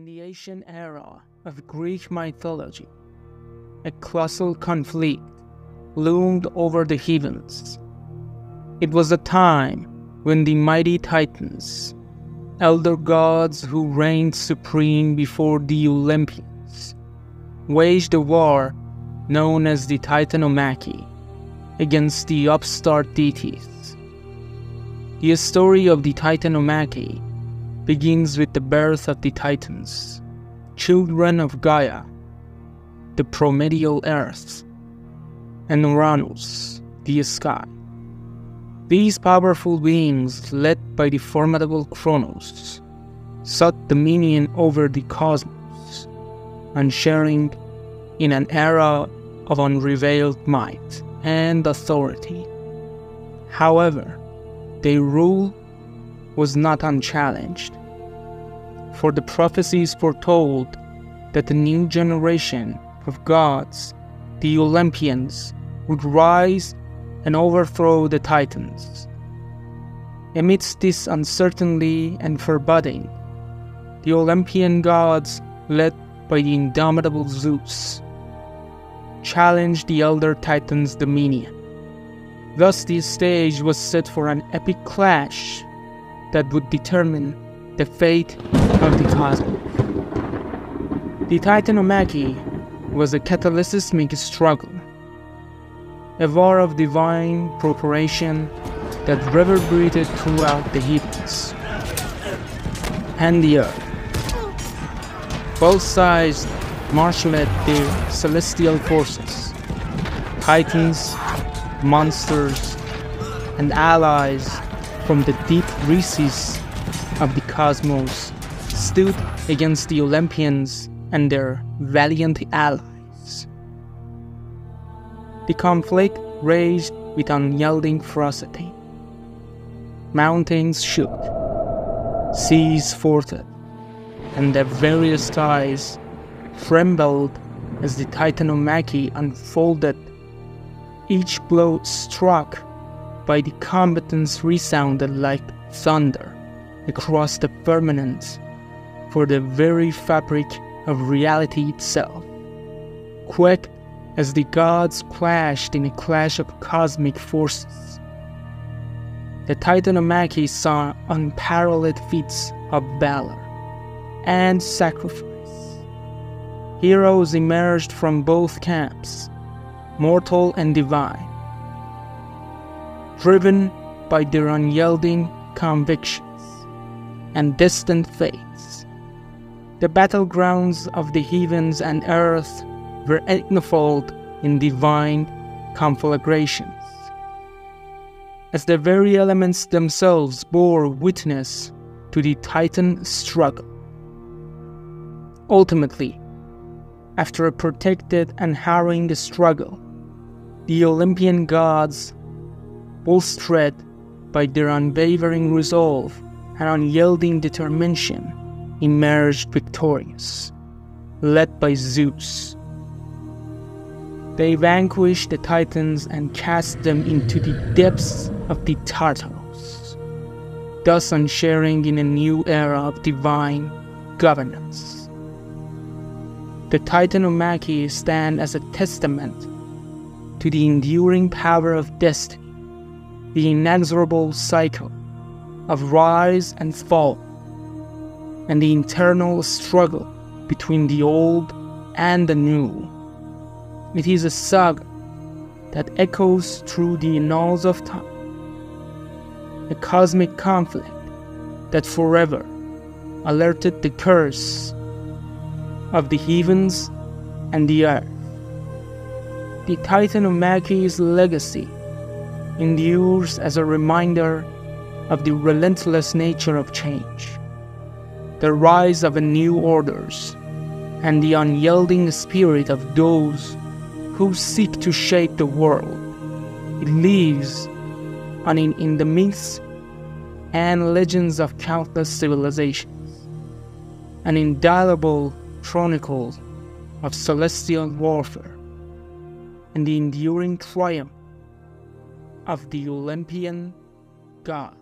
In the ancient era of Greek mythology, a colossal conflict loomed over the heavens. It was a time when the mighty Titans, elder gods who reigned supreme before the Olympians, waged a war known as the Titanomachy against the upstart deities. The story of the Titanomachy begins with the birth of the Titans, children of Gaia, the primordial earth, and Uranus, the sky. These powerful beings, led by the formidable Cronus, sought dominion over the cosmos and sharing in an era of unrevealed might and authority. However, they rule was not unchallenged, for the prophecies foretold that the new generation of gods, the Olympians, would rise and overthrow the Titans. Amidst this uncertainty and foreboding, the Olympian gods, led by the indomitable Zeus, challenged the elder Titans' dominion. Thus, the stage was set for an epic clash that would determine the fate of the cosmos. The Titanomachy was a cataclysmic struggle, a war of divine preparation that reverberated throughout the heavens and the earth. Both sides marshaled their celestial forces, titans, monsters, and allies from the deep recesses of the cosmos stood against the Olympians and their valiant allies. The conflict raged with unyielding ferocity. Mountains shook, seas forted, and their various skies trembled as the Titanomachy unfolded. Each blow struck by the combatants resounded like thunder across the firmament, for the very fabric of reality itself. Quick as the gods clashed in a clash of cosmic forces. The Titanomachy saw unparalleled feats of valor and sacrifice. Heroes emerged from both camps, mortal and divine, driven by their unyielding convictions and distant faiths. The battlegrounds of the heavens and earth were enfolded in divine conflagrations. As the very elements themselves bore witness to the Titan struggle. Ultimately, after a protected and harrowing struggle, the Olympian gods, bolstered by their unwavering resolve and unyielding determination, emerged victorious, led by Zeus. They vanquished the Titans and cast them into the depths of the Tartarus, thus ushering in a new era of divine governance. The Titanomachy stand as a testament to the enduring power of destiny, the inexorable cycle of rise and fall, and the internal struggle between the old and the new. It is a saga that echoes through the annals of time, a cosmic conflict that forever alerted the curse of the heavens and the earth. The Titanomachy's legacy endures as a reminder of the relentless nature of change, the rise of new orders, and the unyielding spirit of those who seek to shape the world. It lives on in, in the myths and legends of countless civilizations, an indelible chronicle of celestial warfare, and the enduring triumph of the Olympian god.